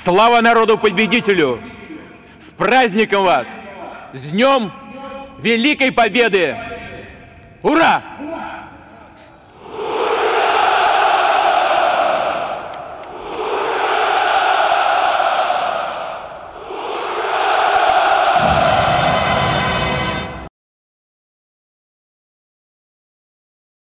Слава народу-победителю! С праздником вас! С Днем Великой Победы! Ура!